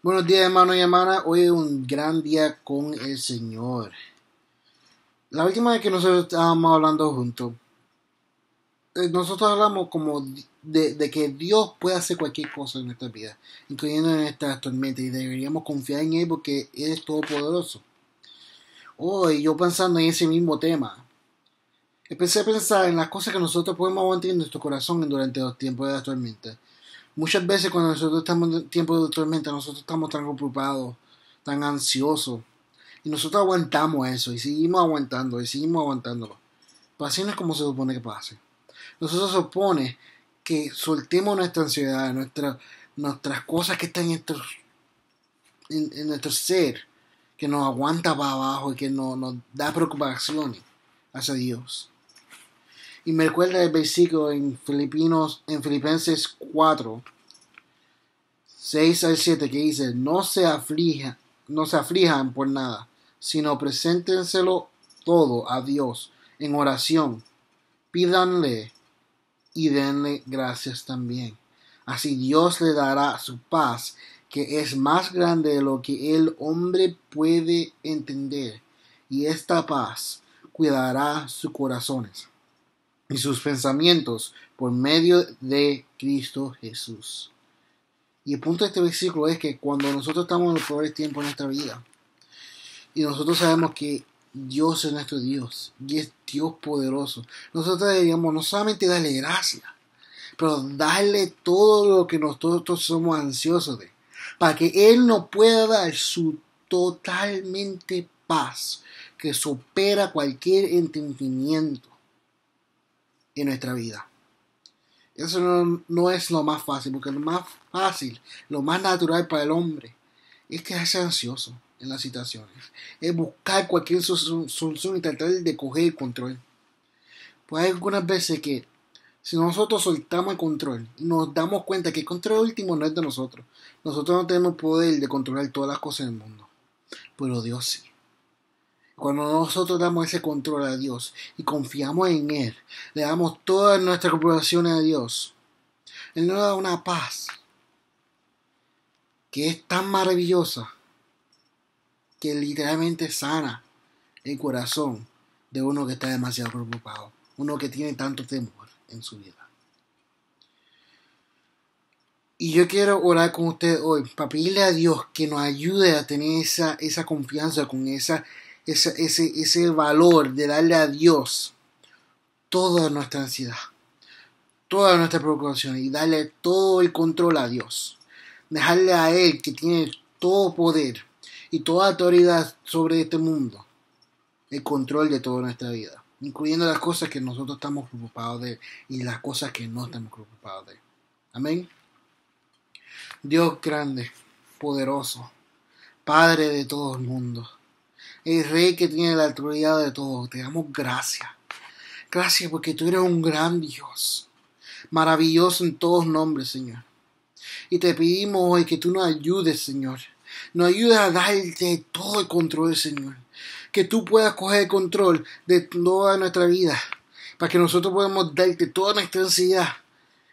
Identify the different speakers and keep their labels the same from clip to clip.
Speaker 1: Buenos días, hermanos y hermanas. Hoy es un gran día con el Señor. La última vez que nosotros estábamos hablando juntos, eh, nosotros hablamos como de, que Dios puede hacer cualquier cosa en nuestra vida, incluyendo en esta tormenta, y deberíamos confiar en Él porque Él es todopoderoso. Hoy, yo pensando en ese mismo tema, empecé a pensar en las cosas que nosotros podemos aguantar en nuestro corazón durante los tiempos de la tormenta. Muchas veces cuando nosotros estamos en tiempos de tormenta, nosotros estamos tan preocupados, tan ansiosos. Y nosotros aguantamos eso y seguimos aguantando y seguimos aguantándolo. Pero así no es como se supone que pase. Nosotros supone que soltemos nuestra ansiedad, nuestra, nuestras cosas que están en nuestro, en, nuestro ser, que nos aguanta para abajo y que nos, nos da preocupaciones hacia Dios. Y me recuerda el versículo en Filipinos, en Filipenses 4, 6 al 7, que dice, no se aflija, no se aflijan por nada, sino preséntenselo todo a Dios en oración. Pídanle y denle gracias también. Así Dios le dará su paz, que es más grande de lo que el hombre puede entender, y esta paz cuidará sus corazones y sus pensamientos por medio de Cristo Jesús. Y el punto de este versículo es que cuando nosotros estamos en los peores tiempos de nuestra vida y nosotros sabemos que Dios es nuestro Dios y es Dios poderoso, nosotros deberíamos no solamente darle gracias, pero darle todo lo que nosotros somos ansiosos de, para que Él nos pueda dar su totalmente paz que supera cualquier entendimiento en nuestra vida. Eso no, no, es lo más fácil, porque lo más fácil, lo más natural para el hombre es quedarse ansioso en las situaciones. Es buscar cualquier solución y tratar de coger el control. Pues hay algunas veces que si nosotros soltamos el control nos damos cuenta que el control último no es de nosotros, nosotros no tenemos poder de controlar todas las cosas del mundo, pero Dios sí. Cuando nosotros damos ese control a Dios y confiamos en Él, le damos todas nuestras preocupaciones a Dios, Él nos da una paz que es tan maravillosa que literalmente sana el corazón de uno que está demasiado preocupado, uno que tiene tanto temor en su vida. Y yo quiero orar con usted hoy para pedirle a Dios que nos ayude a tener esa, esa confianza con esa ese, ese, ese valor de darle a Dios toda nuestra ansiedad, toda nuestra preocupación y darle todo el control a Dios. Dejarle a Él que tiene todo poder y toda autoridad sobre este mundo, el control de toda nuestra vida, incluyendo las cosas que nosotros estamos preocupados de y las cosas que no estamos preocupados de. Amén. Dios grande, poderoso, Padre de todo el mundo el rey que tiene la autoridad de todo. Te damos gracias. Gracias porque tú eres un gran Dios, maravilloso en todos nombres, Señor. Y te pedimos hoy que tú nos ayudes, Señor. Nos ayudes a darte todo el control, Señor. Que tú puedas coger el control de toda nuestra vida. Para que nosotros podamos darte toda nuestra ansiedad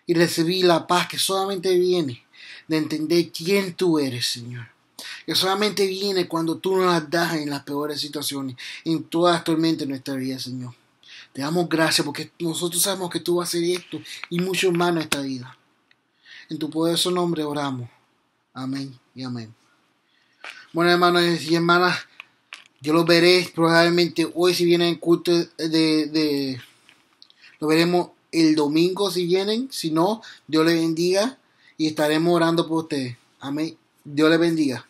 Speaker 1: y recibir la paz que solamente viene de entender quién tú eres, Señor que solamente viene cuando tú nos las das en las peores situaciones, en todas las tormentas de nuestra vida, Señor. Te damos gracias porque nosotros sabemos que tú vas a hacer esto y mucho más en esta vida. En tu poderoso nombre oramos. Amén y amén. Bueno, hermanos y hermanas, yo lo veré probablemente hoy si vienen en culto de, de, Lo veremos el domingo si vienen. Si no, Dios les bendiga y estaremos orando por ustedes. Amén. Dios les bendiga.